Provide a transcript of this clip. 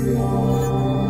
아!